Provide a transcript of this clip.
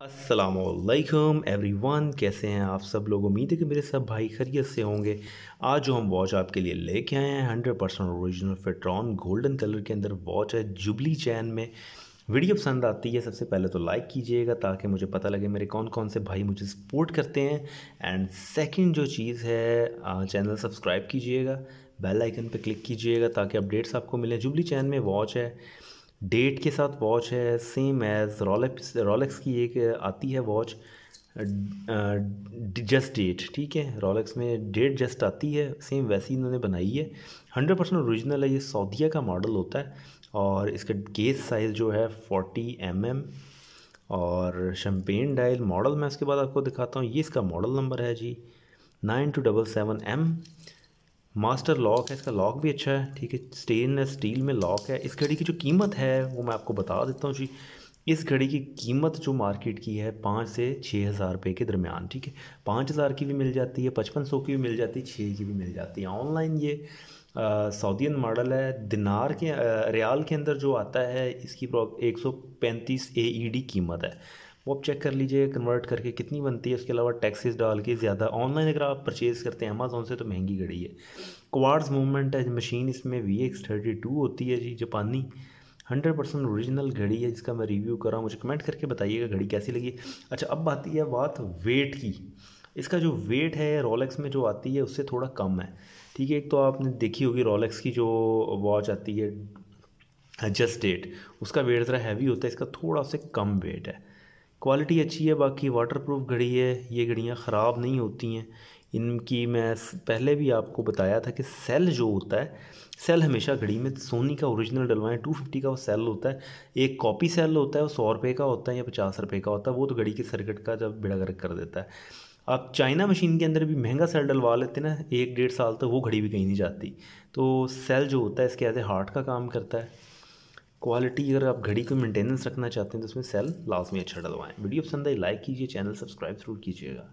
असलकम एवरीवन कैसे हैं आप सब लोग? उम्मीद है कि मेरे सब भाई खरीत से होंगे। आज जो हम वॉच आपके लिए लेके आए हैं hundred percent original Fitron golden colour के अंदर वॉच है जुबली चैन में। वीडियो पसंद आती है, सबसे पहले तो लाइक कीजिएगा ताकि मुझे पता लगे मेरे कौन कौन से भाई मुझे सपोर्ट करते हैं। एंड सेकंड जो चीज़ है चैनल सब्सक्राइब कीजिएगा। बेल आइकन पे क्लिक कीजिएगा ताकि अपडेट्स आपको मिलें। जुबली चैन में वॉच है। डेट के साथ वॉच है सेम एज रोलेक्स रोलेक्स की एक आती है वॉच जस्ट डेट ठीक है? रोलेक्स में डेट जस्ट आती है सेम वैसी इन्होंने बनाई है। हंड्रेड परसेंट ओरिजिनल है, ये सऊदिया का मॉडल होता है और इसका केस साइज़ जो है फोर्टी एम mm और शम्पेन डायल मॉडल मैं इसके बाद आपको दिखाता हूँ। ये इसका मॉडल नंबर है G nine two double seven M master lock है इसका लॉक भी अच्छा है ठीक है स्टेनलेस स्टील में लॉक है। इस घड़ी की जो कीमत है वो मैं आपको बता देता हूँ जी। इस घड़ी की कीमत जो मार्केट की है पाँच से छः हज़ार रुपये के दरमियान ठीक है। पाँच हज़ार की भी मिल जाती है पचपन सौ की भी मिल जाती है छः की भी मिल जाती है। ऑनलाइन ये सऊदीन मॉडल है दिनार के आ, रियाल के अंदर जो आता है इसकी एक सौ पैंतीस ए ई डी कीमत है। वो आप चेक कर लीजिए कन्वर्ट करके कितनी बनती है, उसके अलावा टैक्सेस डाल के ज़्यादा। ऑनलाइन अगर आप परचेज़ करते हैं अमेजोन से तो महँगी घड़ी है। क्वार्ड्स मूवमेंट है मशीन इसमें वी एक्स थर्टी टू होती है जी, जापानी। हंड्रेड परसेंट ओरिजिनल घड़ी है, जिसका मैं रिव्यू कर रहा हूँ। मुझे कमेंट करके बताइएगा घड़ी कैसी लगी। अच्छा अब आती है बात वेट की। इसका जो वेट है रोलेक्स में जो आती है, उससे थोड़ा कम है। ठीक है, एक तो आपने देखी होगी रोलेक्स की जो वॉच आती है जस्ट डेट उसका वेट ज़रा हैवी होता है, इसका थोड़ा से कम वेट है। क्वालिटी अच्छी है, बाकी वाटर प्रूफ घड़ी है, ये घड़ियाँ ख़राब नहीं होती हैं। इनकी मैं पहले भी आपको बताया था कि सेल जो होता है सेल हमेशा घड़ी में सोनी का ओरिजिनल डलवाएँ टू फिफ्टी का वो सेल होता है। एक कॉपी सेल होता है, वो सौ रुपये का होता है या पचास रुपये का होता है, वो तो घड़ी के सर्किट का जब बेड़ा गर्क कर देता है। आप चाइना मशीन के अंदर भी महँगा सेल डलवा लेते ना, एक डेढ़ साल तक तो वो घड़ी भी कहीं नहीं जाती। तो सेल जो होता है, इसके एज ए हार्ट का काम करता है। क्वालिटी अगर आप घड़ी को मेंटेनेंस रखना चाहते हैं तो उसमें सेल लाजमी अच्छा डलवाएँ। वीडियो पसंद आई लाइक कीजिए, चैनल सब्सक्राइब ज़रूर कीजिएगा।